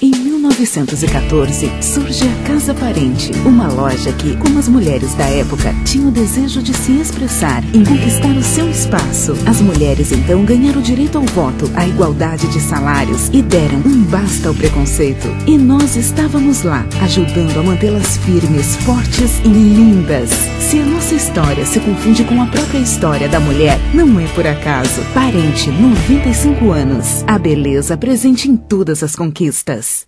Em 1914, surge a Casa Parente, uma loja que, como as mulheres da época, tinha o desejo de se expressar, em conquistar o seu espaço. As mulheres então ganharam o direito ao voto, à igualdade de salários e deram um basta ao preconceito. E nós estávamos lá, ajudando a mantê-las firmes, fortes e lindas. Se a nossa história se confunde com a própria história da mulher, não é por acaso. Parente, 95 anos. A beleza presente em todas as conquistas.